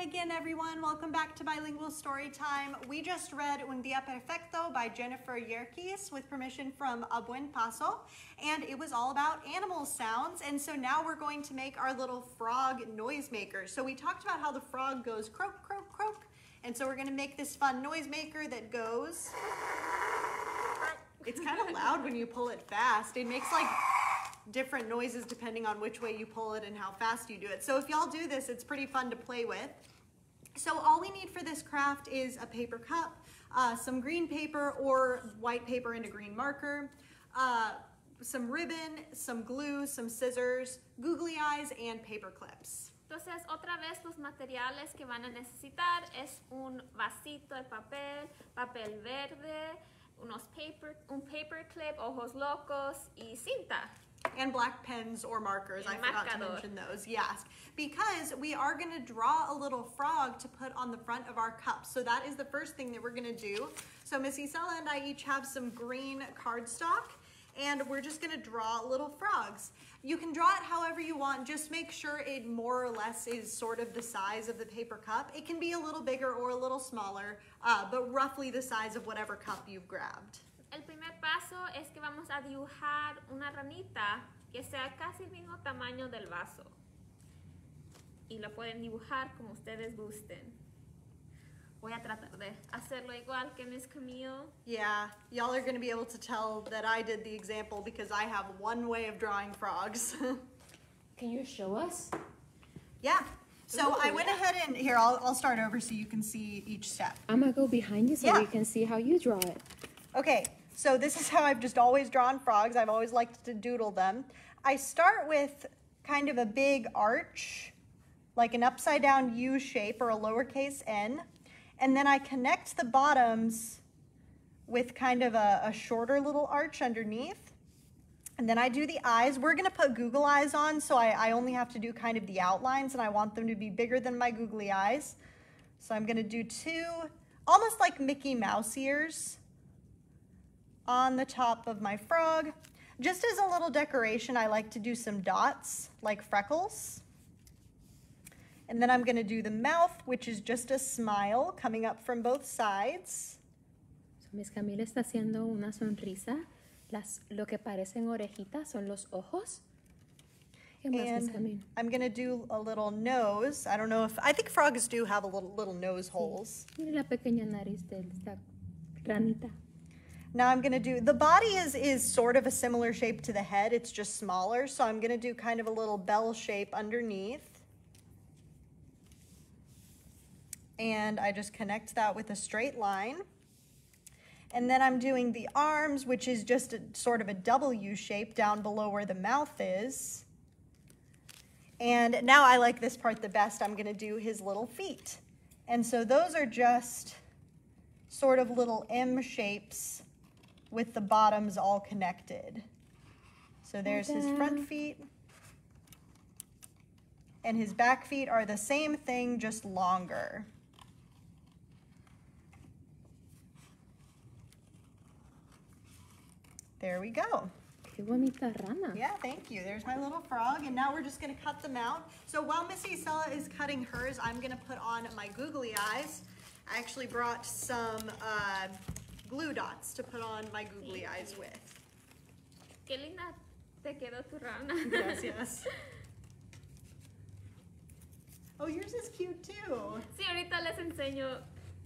Again, everyone. Welcome back to Bilingual Storytime. We just read Un Día Perfecto by Jennifer Yerkes with permission from A Buen Paso, and it was all about animal sounds. And so now we're going to make our little frog noisemaker. So we talked about how the frog goes croak, croak, croak. And so we're gonna make this fun noisemaker that goes. It's kind of loud when you pull it fast. It makes like different noises depending on which way you pull it and how fast you do it. So if y'all do this, it's pretty fun to play with. So all we need for this craft is a paper cup, uh, some green paper or white paper and a green marker, uh, some ribbon, some glue, some scissors, googly eyes, and paper clips. Entonces, otra vez los materiales que van a necesitar es un vasito de papel, papel verde, unos paper, un paper clip, ojos locos y cinta. And black pens or markers. I forgot to mention those. Yes. Because we are going to draw a little frog to put on the front of our cup. So that is the first thing that we're going to do. So Miss Isela and I each have some green cardstock. And we're just going to draw little frogs. You can draw it however you want. Just make sure it more or less is sort of the size of the paper cup. It can be a little bigger or a little smaller, uh, but roughly the size of whatever cup you've grabbed. El primer paso es que vamos a dibujar una ranita que sea casi el mismo tamaño del vaso. Y lo pueden dibujar como ustedes gusten. Voy a tratar de hacerlo igual que Miss Camille. Yeah, y'all are gonna be able to tell that I did the example because I have one way of drawing frogs. Can you show us? yeah, so Ooh, I went yeah. ahead and, here, I'll, I'll start over so you can see each step. I'm gonna go behind you so Yeah. we can see how you draw it. Okay, so this is how I've just always drawn frogs. I've always liked to doodle them. I start with kind of a big arch, like an upside down U shape or a lowercase n, and then I connect the bottoms with kind of a, a shorter little arch underneath. And then I do the eyes. We're gonna put Google eyes on, so I, I only have to do kind of the outlines and I want them to be bigger than my googly eyes. So I'm gonna do two, almost like Mickey Mouse ears on the top of my frog. Just as a little decoration, I like to do some dots, like freckles. And then I'm gonna do the mouth, which is just a smile coming up from both sides. So Miss Camila está haciendo una sonrisa. Las, lo que parecen orejitas son los ojos. ¿Qué más, And I'm gonna do a little nose. I don't know if, I think frogs do have a little, little nose holes. Mira la pequeña nariz de esta ranita. Now I'm gonna do, the body is, is sort of a similar shape to the head, it's just smaller. So I'm gonna do kind of a little bell shape underneath. And I just connect that with a straight line. And then I'm doing the arms, which is just a, sort of a W shape down below where the mouth is. And now I like this part the best. I'm gonna do his little feet. And so those are just sort of little M shapes with the bottoms all connected. So there's his front feet. And his back feet are the same thing, just longer. There we go. Qué bonita rana. Yeah, thank you. There's my little frog, and now we're just gonna cut them out. So while Miss Isela is cutting hers, I'm gonna put on my googly eyes. I actually brought some uh, glue dots to put on my googly eyes with. Qué linda te quedó tu rana. Gracias. Oh, yours is cute too. Sí, ahorita les enseño.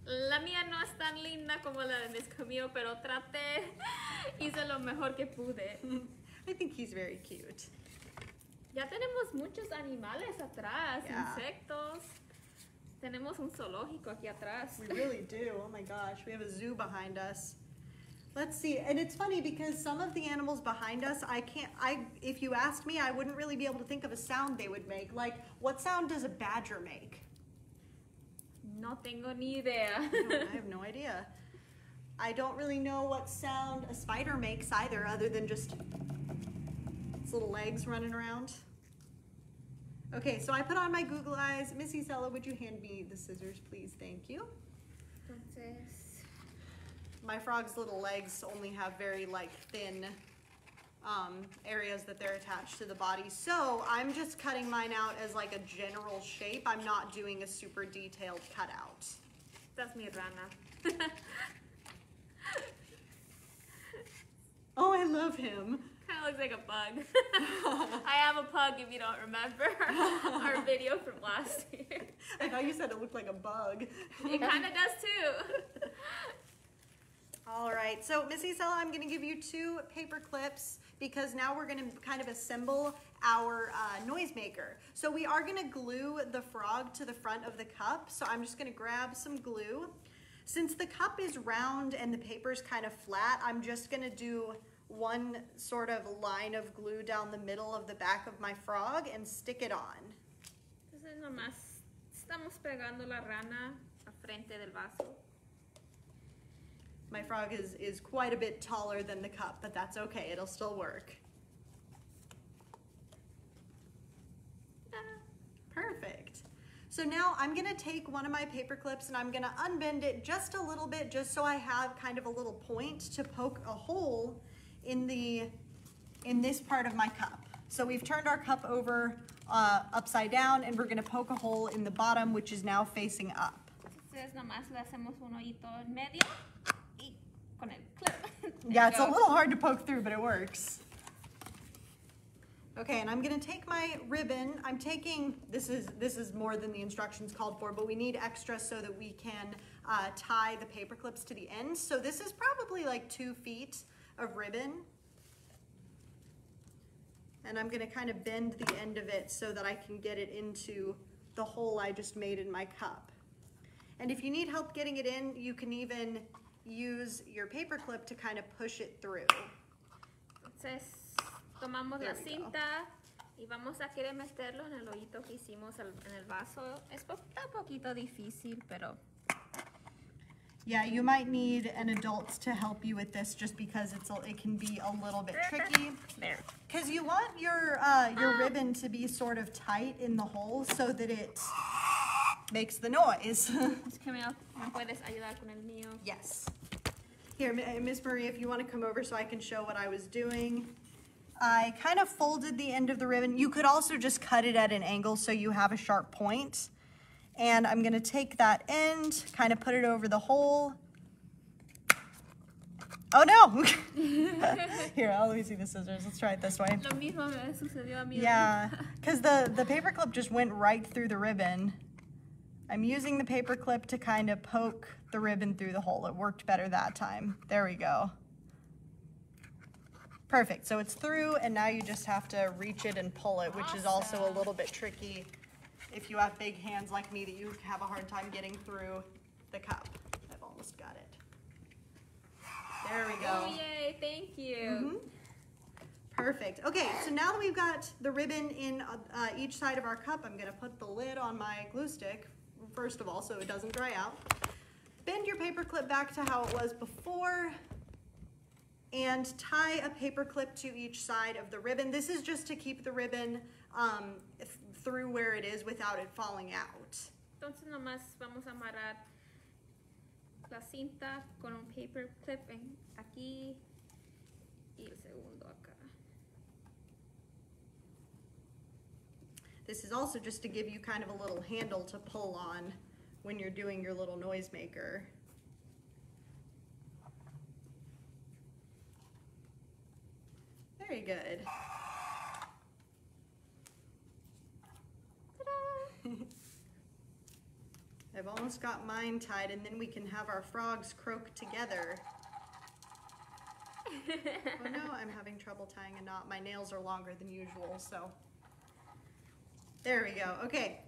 La mía no es tan linda como la de Miss Camille, pero traté, hice lo mejor que pude. I think he's very cute. Ya tenemos muchos animales atrás, Yeah. insectos. Tenemos un zoológico aquí atrás. We really do. Oh my gosh, we have a zoo behind us. Let's see. And it's funny because some of the animals behind us, I can't I if you asked me, I wouldn't really be able to think of a sound they would make. Like what sound does a badger make? No tengo ni idea. I have no idea. I don't really know what sound a spider makes either, other than just its little legs running around. Okay, so I put on my Google eyes. Miss Isela, would you hand me the scissors, please? Thank you. Entonces, My frog's little legs only have very like thin um, areas that they're attached to the body. So I'm just cutting mine out as like a general shape. I'm not doing a super detailed cutout. That's mi rana. Oh, I love him. Kind of looks like a bug. I have a pug if you don't remember our video from last year. I thought you said it looked like a bug. It kind of does too. All right, so Miss Isela, I'm gonna give you two paper clips because now we're gonna kind of assemble our uh, noisemaker. So we are gonna glue the frog to the front of the cup. So I'm just gonna grab some glue. Since the cup is round and the paper's kind of flat, I'm just gonna do one sort of line of glue down the middle of the back of my frog and stick it on. Entonces nomás estamos pegando la rana a frente del vaso. My frog is, is quite a bit taller than the cup, but that's okay, it'll still work. Ah. Perfect. So now I'm gonna take one of my paper clips and I'm gonna unbend it just a little bit, just so I have kind of a little point to poke a hole in the, in this part of my cup. So we've turned our cup over uh, upside down and we're gonna poke a hole in the bottom, which is now facing up. Entonces nomás le hacemos un hoyito en medio y con el clip. Yeah, it's a little hard to poke through, but it works. Okay, and I'm gonna take my ribbon. I'm taking, this is, this is more than the instructions called for, but we need extra so that we can uh, tie the paper clips to the ends. So this is probably like two feet of ribbon. And I'm gonna kind of bend the end of it so that I can get it into the hole I just made in my cup. And if you need help getting it in, you can even use your paper clip to kind of push it through. Entonces tomamos There la we go. cinta y vamos a querer meterlo en el hoyito que hicimos en el vaso. Es un poquito difícil, pero Yeah, you might need an adult to help you with this just because it's a, it can be a little bit tricky. there. Cause you want your uh, your Ah. ribbon to be sort of tight in the hole so that it makes the noise. Es que me, me puedes ayudar con el mío. yes. Here, Miss Marie, if you want to come over so I can show what I was doing. I kind of folded the end of the ribbon. You could also just cut it at an angle so you have a sharp point. And I'm gonna take that end, kind of put it over the hole. Oh no! Here, I'll let me see the scissors. Let's try it this way. Lo mismo me sucedió a mí. Yeah, because the, the paper clip just went right through the ribbon. I'm using the paper clip to kind of poke the ribbon through the hole. It worked better that time. There we go. Perfect, so it's through and now you just have to reach it and pull it, which is also a little bit tricky if you have big hands like me that you have a hard time getting through the cup. I've almost got it. There we go. Oh, yay, thank you. Mhm. Perfect. Okay, so now that we've got the ribbon in uh, each side of our cup, I'm gonna put the lid on my glue stick, first of all, so it doesn't dry out. Bend your paper clip back to how it was before and tie a paper clip to each side of the ribbon. This is just to keep the ribbon um, through where it is without it falling out. Entonces nomás vamos a amarrar la cinta con un paper clip en aquí y el segundo acá. This is also just to give you kind of a little handle to pull on when you're doing your little noisemaker. Very good. I've almost got mine tied and then we can have our frogs croak together. Oh no, I'm having trouble tying a knot. My nails are longer than usual, so. There we go. Okay.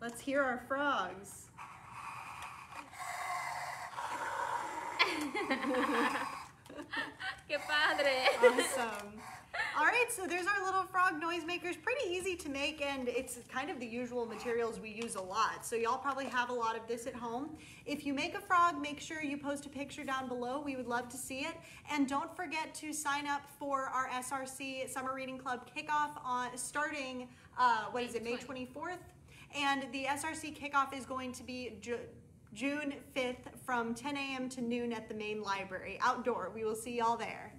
Let's hear our frogs. ¡Qué padre! Awesome. All right, so there's our little frog noisemakers. Pretty easy to make, and it's kind of the usual materials we use a lot. So y'all probably have a lot of this at home. If you make a frog, make sure you post a picture down below. We would love to see it. And don't forget to sign up for our SRC Summer Reading Club kickoff on starting, uh, what is it, May 24th? And the SRC kickoff is going to be Ju- June 5th from 10 a.m. to noon at the main library, outdoor. We will see y'all there.